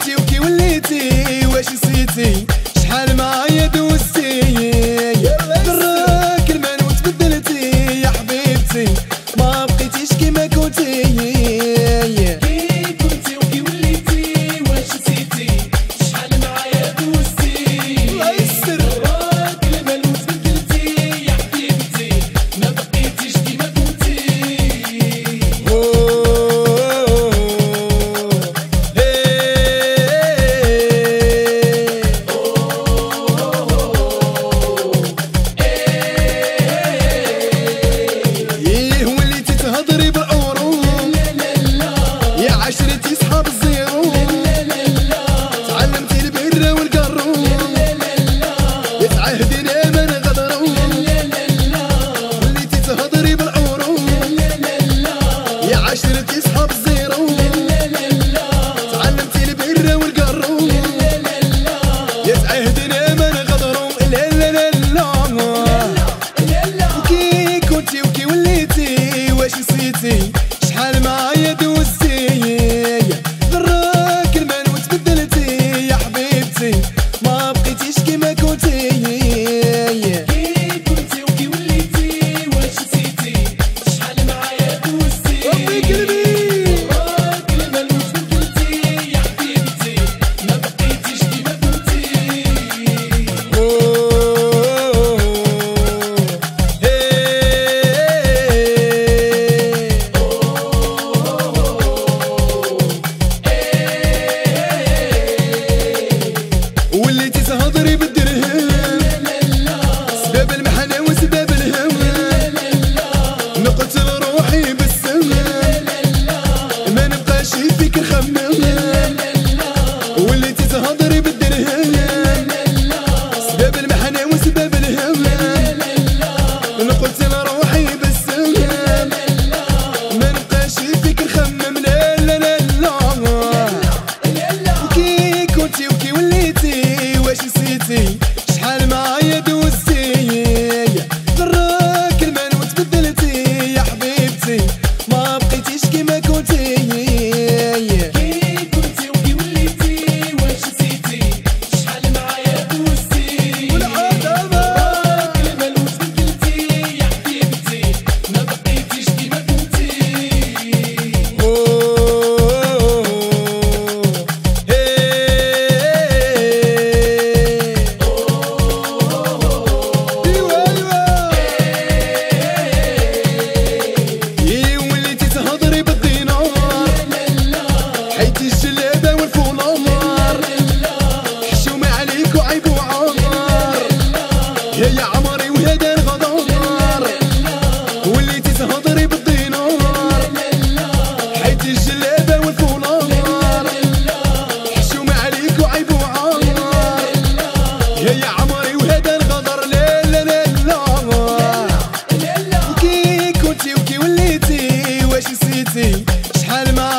مشيتي وكي وليتي واش نسيتي نوعي بالسما بالدرهم. سباب المحنة وسباب الهم. قلت أنا روحي ما نبقاش فيك نخمم. لا لا لا لا. كي كنتي وكي وليتي واش نسيتي؟ gelme